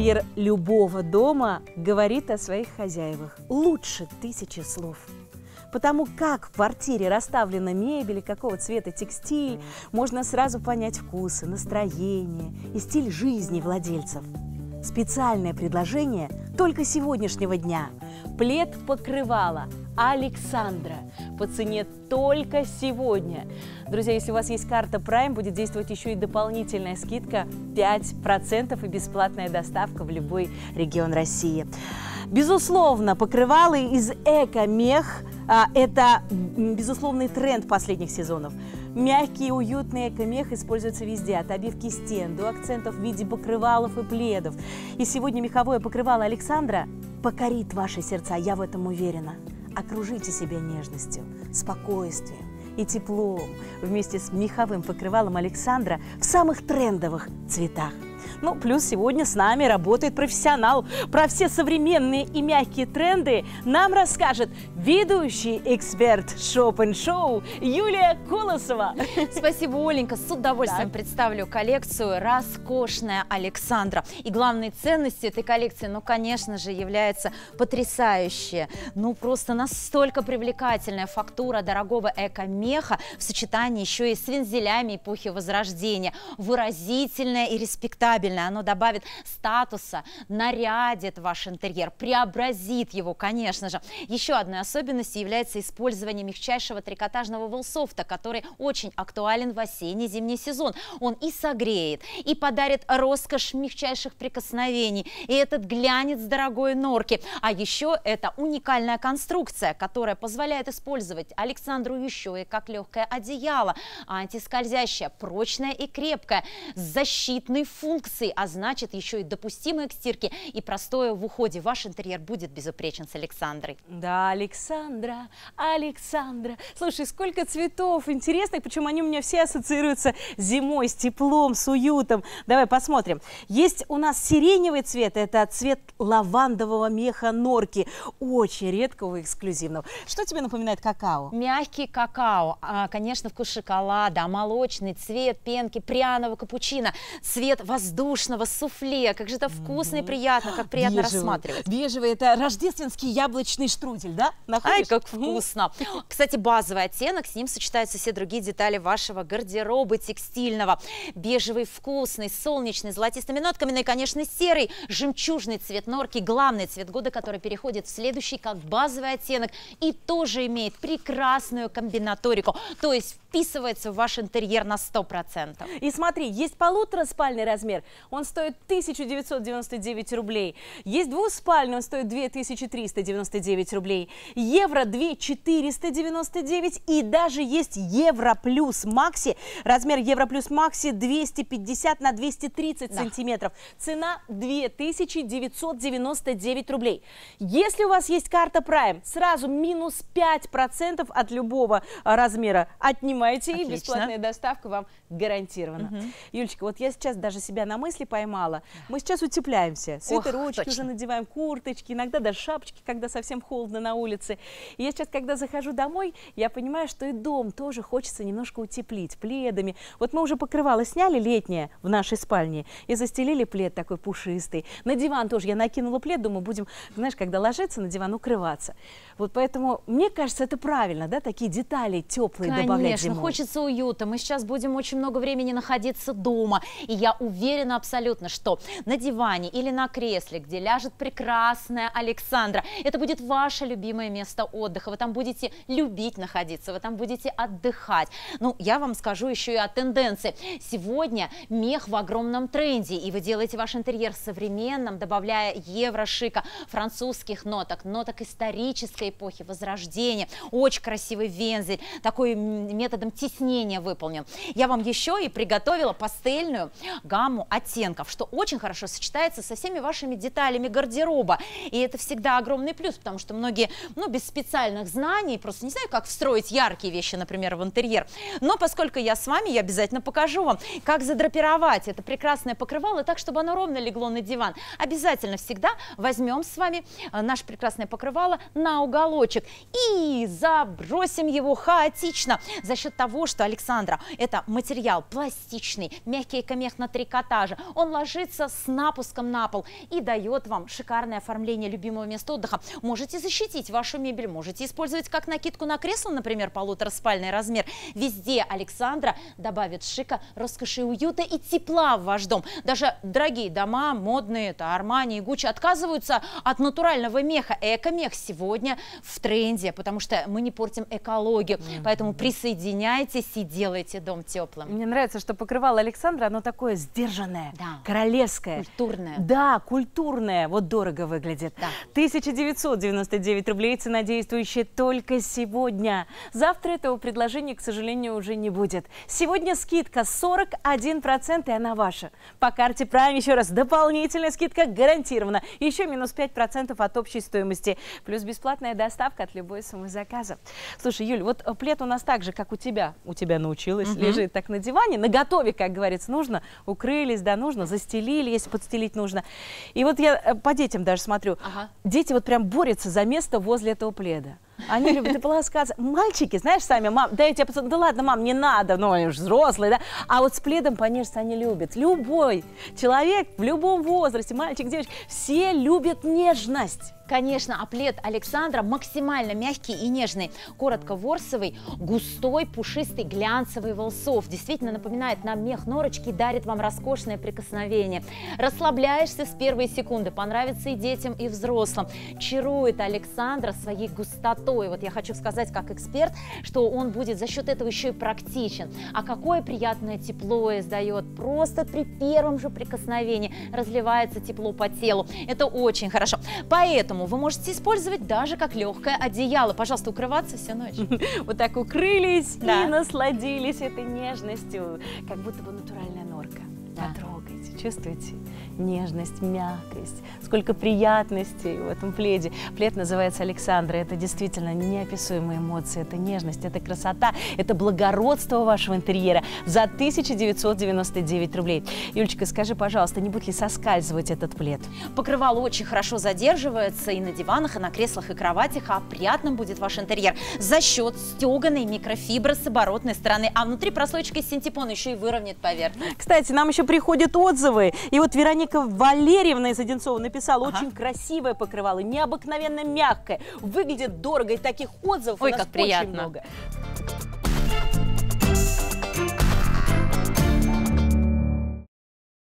Интерьер любого дома говорит о своих хозяевах лучше тысячи слов. Потому как в квартире расставлена мебель какого цвета текстиль, можно сразу понять вкусы, настроение и стиль жизни владельцев. Специальное предложение только сегодняшнего дня. Плед покрывала Александра по цене только сегодня. Друзья, если у вас есть карта Prime, будет действовать еще и дополнительная скидка 5% и бесплатная доставка в любой регион России. Безусловно, покрывалы из эко-мех а, – это безусловный тренд последних сезонов. Мягкий и уютный эко-мех используется везде, от обивки стен до акцентов в виде покрывалов и пледов. И сегодня меховое покрывало Александра покорит ваши сердца, я в этом уверена. Окружите себя нежностью, спокойствием и теплом вместе с меховым покрывалом Александра в самых трендовых цветах. Ну, плюс сегодня с нами работает профессионал. Про все современные и мягкие тренды нам расскажет ведущий эксперт шоп-н-шоу Юлия Колосова. Спасибо, Оленька. С удовольствием так. представлю коллекцию «Роскошная Александра». И главной ценностью этой коллекции, ну, конечно же, является потрясающая, ну, просто настолько привлекательная фактура дорогого эко-меха в сочетании еще и с вензелями эпохи Возрождения. Выразительная и респектабельная правильное, оно добавит статуса, нарядит ваш интерьер, преобразит его, конечно же. Еще одной особенностью является использование мягчайшего трикотажного волсофта, который очень актуален в осенне-зимний сезон. Он и согреет, и подарит роскошь мягчайших прикосновений, и этот глянец дорогой норки. А еще это уникальная конструкция, которая позволяет использовать Александру еще и как легкое одеяло, антискользящее, прочное и крепкое, с защитной функцией функций, а значит еще и допустимые к стирке и простое в уходе. Ваш интерьер будет безупречен с Александрой. Да, Александра, Александра. Слушай, сколько цветов интересных, почему они у меня все ассоциируются с зимой, с теплом, с уютом. Давай посмотрим. Есть у нас сиреневый цвет, это цвет лавандового меха норки, очень редкого и эксклюзивного. Что тебе напоминает какао? Мягкий какао, а, конечно, вкус шоколада, молочный цвет пенки, пряного капучино, цвет воздушный воздушного суфле. Как же это вкусно и приятно, как приятно Бежевый. рассматривать. Бежевый – это рождественский яблочный штрудель, да? Находишь? Ай, как вкусно. Кстати, базовый оттенок, с ним сочетаются все другие детали вашего гардероба текстильного. Бежевый вкусный, солнечный, золотистыми нотками, ну и, конечно, серый, жемчужный цвет норки, главный цвет года, который переходит в следующий как базовый оттенок и тоже имеет прекрасную комбинаторику, то есть вписывается в ваш интерьер на 100%. И смотри, есть полутораспальный размер, он стоит 1999 рублей. Есть двуспальный, он стоит 2399 рублей. Евро 2499 и даже есть Евро плюс Макси. Размер Евро плюс Макси 250 на 230 да. сантиметров. Цена 2999 рублей. Если у вас есть карта Prime, сразу минус 5% от любого размера отнимаете Отлично. и бесплатная доставка вам гарантирована. Угу. Юлечка, вот я сейчас даже себя на мысли поймала. Мы сейчас утепляемся, свитерочки уже надеваем, курточки, иногда даже шапочки, когда совсем холодно на улице. И я сейчас, когда захожу домой, я понимаю, что и дом тоже хочется немножко утеплить пледами. Вот мы уже покрывало сняли летнее в нашей спальне и застелили плед такой пушистый. На диван тоже я накинула плед, думаю, будем, знаешь, когда ложиться на диван, укрываться. Вот поэтому, мне кажется, это правильно, да, такие детали теплые Конечно, добавлять зимой. хочется уюта. Мы сейчас будем очень много времени находиться дома, и я уверена абсолютно, что на диване или на кресле, где ляжет прекрасная Александра, это будет ваше любимое место отдыха. Вы там будете любить находиться, вы там будете отдыхать. Ну, я вам скажу еще и о тенденции. Сегодня мех в огромном тренде, и вы делаете ваш интерьер современным, добавляя евро-шика, французских ноток, ноток исторической эпохи Возрождения. Очень красивый вензель, такой методом теснения выполнен. Я вам еще и приготовила пастельную гамму оттенков, что очень хорошо сочетается со всеми вашими деталями гардероба. И это всегда огромный плюс, потому что многие, ну, без специальных знаний, просто не знаю, как встроить яркие вещи, например, в интерьер. Но поскольку я с вами, я обязательно покажу вам, как задрапировать это прекрасное покрывало так, чтобы оно ровно легло на диван. Обязательно всегда возьмем с вами э, наше прекрасное покрывало на угол уголочек и забросим его хаотично за счет того, что, Александра, это материал пластичный, мягкий камех трикотажа. Он ложится с напуском на пол и дает вам шикарное оформление любимого места отдыха. Можете защитить вашу мебель, можете использовать как накидку на кресло, например, полутораспальный размер. Везде Александра добавит шика, роскоши, уюта и тепла в ваш дом. Даже дорогие дома, модные, это Армани и Гуччи, отказываются от натурального меха. Эко-мех сегодня в тренде, потому что мы не портим экологию. Mm -hmm. Поэтому присоединяйтесь и делайте дом теплым. Мне нравится, что покрывало Александра, оно такое сдержанное, да. королевское. Культурное. Да, культурное. Вот дорого выглядит. Да. 1999 рублей, цена действующая только сегодня. Завтра этого предложения, к сожалению, уже не будет. Сегодня скидка 41%, и она ваша. По карте Prime еще раз дополнительная скидка гарантирована. Еще минус 5% от общей стоимости. Плюс бесплатная доставка от любой суммы заказа. Слушай, Юль, вот плед у нас так же, как у тебя. У тебя научилась. Угу. Лежит так на диване, на готове, как говорится, нужно. Укрылись, да, нужно, застелили, если подстелить нужно. И вот я э, по детям даже смотрю. Ага. Дети вот прям борются за место возле этого пледа. Они любят и полоскаться. Мальчики, знаешь, сами, мам, да я тебе да ладно, мам, не надо, ну, они уже взрослые, да. А вот с пледом понежиться они любят. Любой человек в любом возрасте, мальчик, девочка, все любят нежность. Конечно, а плед Александра максимально мягкий и нежный, коротко ворсовый, густой, пушистый, глянцевый волсов. Действительно напоминает нам мех норочки, дарит вам роскошное прикосновение. Расслабляешься с первой секунды, понравится и детям, и взрослым. Чарует Александра своей густотой. Вот я хочу сказать как эксперт, что он будет за счет этого еще и практичен. А какое приятное тепло издает. Просто при первом же прикосновении разливается тепло по телу. Это очень хорошо. Поэтому вы можете использовать даже как легкое одеяло. Пожалуйста, укрываться всю ночь. Вот так укрылись и насладились этой нежностью, как будто бы натуральная норка. Потрогайте, чувствуете? Нежность, мягкость, сколько приятностей в этом пледе. Плед называется Александра. Это действительно неописуемые эмоции, это нежность, это красота, это благородство вашего интерьера за 1999 рублей. Юлечка, скажи, пожалуйста, не будет ли соскальзывать этот плед? Покрывало очень хорошо задерживается и на диванах, и на креслах, и кроватях, а приятным будет ваш интерьер за счет стеганой микрофибры с оборотной стороны, а внутри прослоечка из синтепона еще и выровняет поверхность. Кстати, нам еще приходят отзывы, и вот Вероника Вероника Валерьевна из Одинцова написала, ага. очень красивое покрывало, необыкновенно мягкое, выглядит дорого, и таких отзывов Ой, у нас как приятно. очень много.